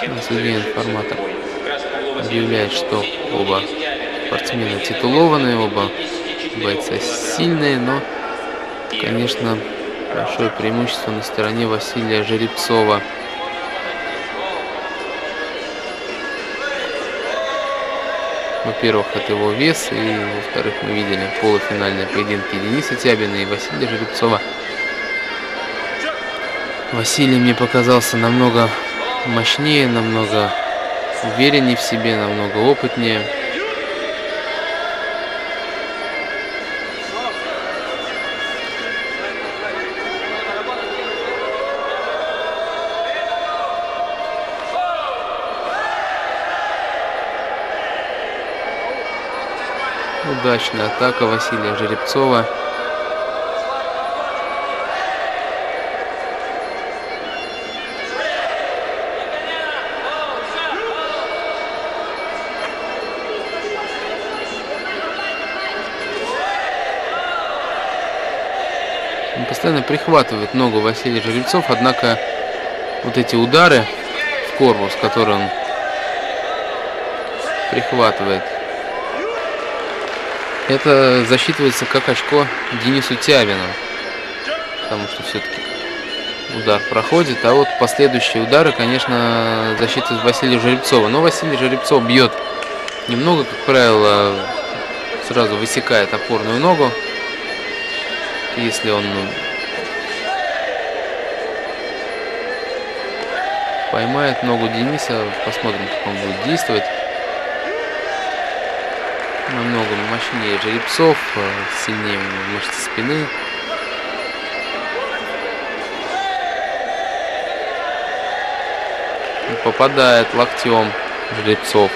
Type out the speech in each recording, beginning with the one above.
Судья информатор объявляет, что оба спортсмена титулованные, оба бойца сильные, но, конечно, большое преимущество на стороне Василия Жеребцова. Во-первых, это его вес, и во-вторых, мы видели полуфинальные поединки Дениса Тябина и Василия Жеребцова. Василий мне показался намного мощнее, намного увереннее в себе, намного опытнее. Удачная атака Василия Жеребцова. Он постоянно прихватывает ногу Василия Жеребцов, однако вот эти удары в корпус, которые он прихватывает, это засчитывается как очко Денису Тявину. Потому что все-таки удар проходит. А вот последующие удары, конечно, засчитывают Василия Жеребцова. Но Василий Жеребцов бьет немного, как правило, сразу высекает опорную ногу. Если он поймает ногу Дениса, посмотрим, как он будет действовать намного мощнее жеребцов, э, сильнее мышцы спины. попадает локтем жеребцов.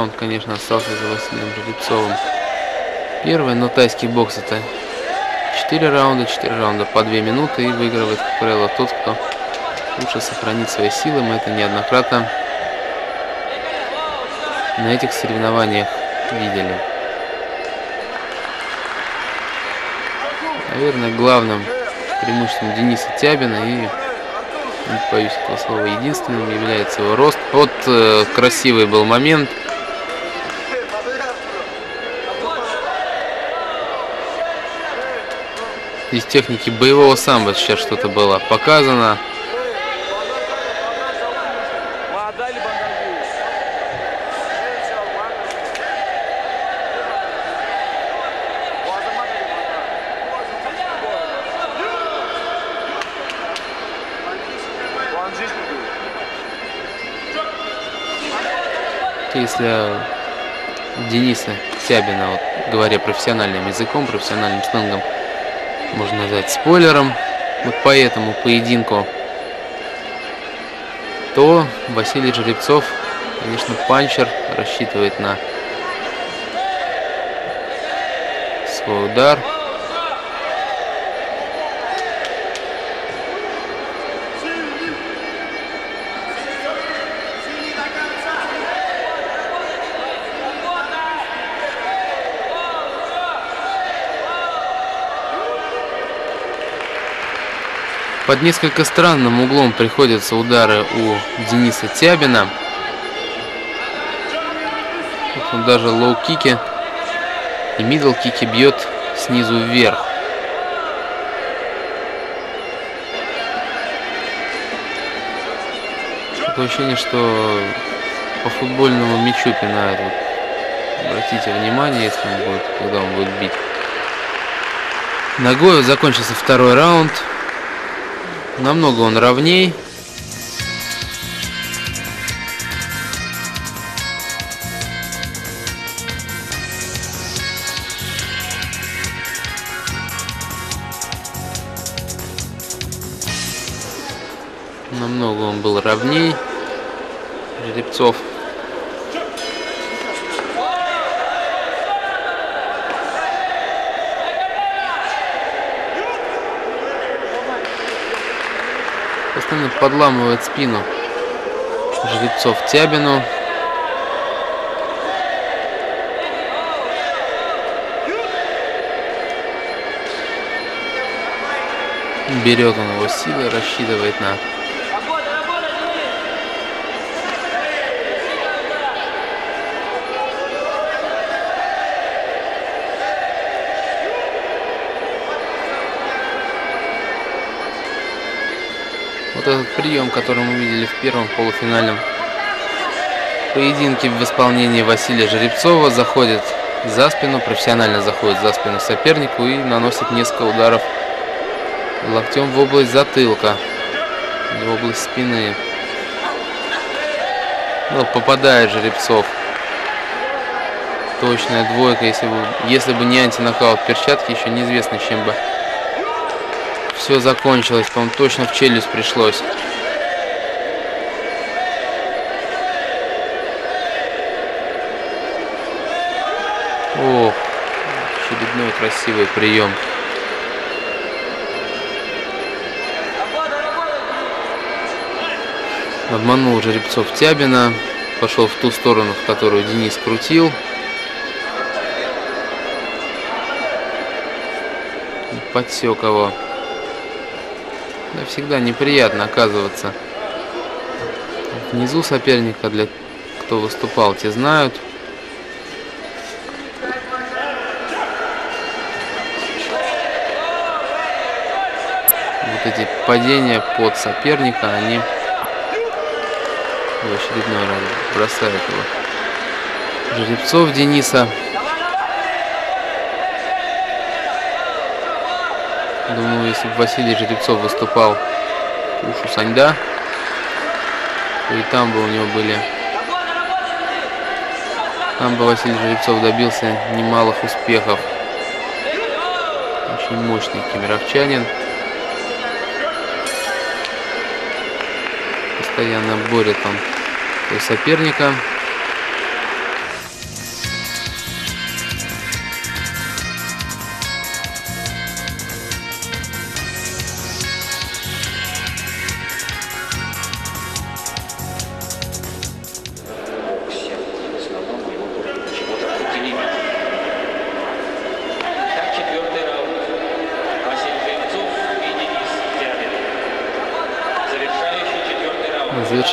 Раунд, конечно, остался за Василием Жеребцовым. Первый, но тайский бокс это 4 раунда, 4 раунда по 2 минуты и выигрывает, как правило, тот, кто лучше сохранит свои силы. Мы это неоднократно на этих соревнованиях видели. Наверное, главным преимуществом Дениса Тябина и, не боюсь этого слова, единственным является его рост. Вот э, красивый был момент – из техники боевого самбо сейчас что-то было показано. Если Дениса Тябина, вот, говоря профессиональным языком, профессиональным сленгом, можно назвать спойлером вот по этому поединку, то Василий Жеребцов, конечно, панчер, рассчитывает на свой удар. Под несколько странным углом приходятся удары у Дениса Тябина. Он даже лоу-кики и мидл-кики бьет снизу вверх. Такое ощущение, что по футбольному мячу пинает. Вот. Обратите внимание, если он будет, когда он будет бить. Ногой закончился второй раунд. Намного он ровней. Намного он был ровней. Жеребцов Станет подламывает спину жрецов Тябину. Берет он его силы, рассчитывает на Вот этот прием, который мы видели в первом полуфинальном поединке в исполнении Василия Жеребцова, заходит за спину, профессионально заходит за спину сопернику и наносит несколько ударов локтем в область затылка, в область спины. Ну, попадает Жеребцов. Точная двойка, если бы, если бы не антинокаут перчатки, еще неизвестно, чем бы все закончилось. По-моему, точно в челюсть пришлось. Ох, очередной красивый прием. Обманул жеребцов Тябина. Пошел в ту сторону, в которую Денис крутил. подсек его. Да, всегда неприятно оказываться внизу соперника, для кто выступал, те знают. Вот эти падения под соперника, они в очередной раз бросают его. Жеребцов Дениса Думаю, если бы Василий Жеребцов выступал Ушу Саньда, то и там бы у него были... Там бы Василий Жеребцов добился немалых успехов. Очень мощный кемеровчанин. Постоянно борет он соперника.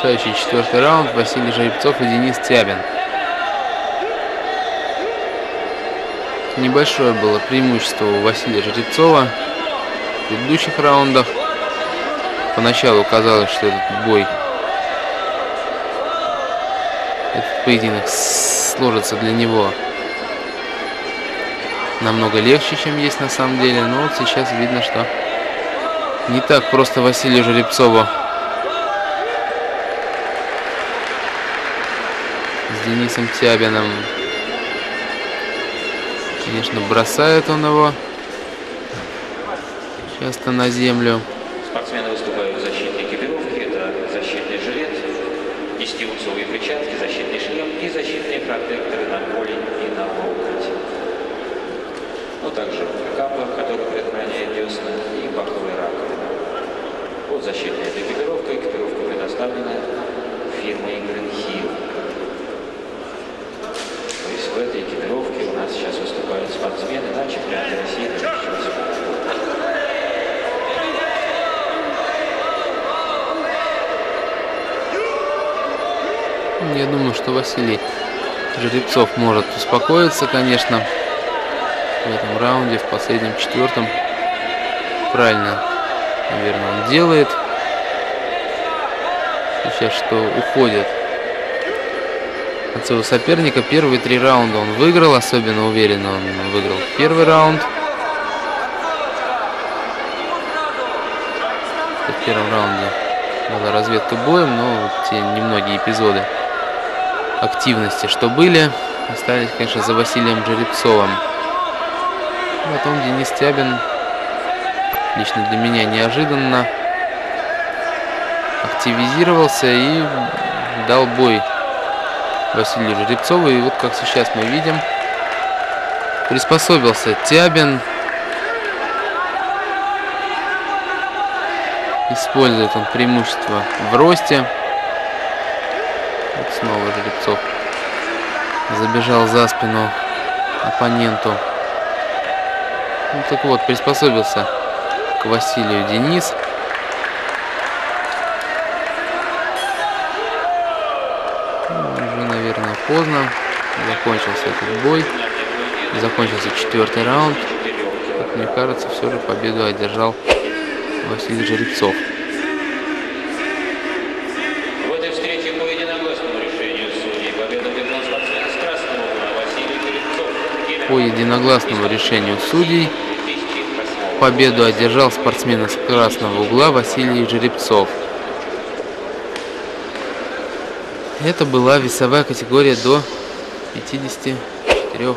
Завершающий четвертый раунд Василий Жеребцов и Денис Тябин. Небольшое было преимущество у Василия Жеребцова в предыдущих раундах. Поначалу казалось, что этот бой, этот поединок сложится для него намного легче, чем есть на самом деле. Но вот сейчас видно, что не так просто Василию Жеребцову Денисом Тябиным. Конечно, бросает он его часто на землю. Спортсмены выступают в защитной экипировке. Это защитный жилет, 10-унцовые перчатки, защитный шлем и защитные протекторы на голень и на локоть. Ну, также капа, который предохраняет десна, и боковые раковины. Вот защитная экипировка. Экипировка предоставлена фирмой Green Hill в этой экипировке у нас сейчас выступают спортсмены на чемпионате России 2008 Я думаю, что Василий Жеребцов может успокоиться, конечно, в этом раунде, в последнем четвертом. Правильно, наверное, он делает. Сейчас что уходит от своего соперника. Первые три раунда он выиграл, особенно уверенно он выиграл первый раунд. В первом раунде была разведка боем, но те немногие эпизоды активности, что были, остались, конечно, за Василием Жеребцовым. Потом Денис Тябин, лично для меня неожиданно, активизировался и дал бой Василию Жеребцову. И вот как сейчас мы видим, приспособился Тябин. Использует он преимущество в росте. Вот снова Жеребцов забежал за спину оппоненту. Ну, так вот, приспособился к Василию Денис. Наверное, поздно. Закончился этот бой. Закончился четвертый раунд. Как мне кажется, все же победу одержал Василий Жеребцов. По единогласному решению судей победу одержал спортсмен из красного угла Василий Жеребцов. По единогласному решению судей 2008 победу одержал спортсмен из красного угла Василий Жеребцов. Это была весовая категория до 54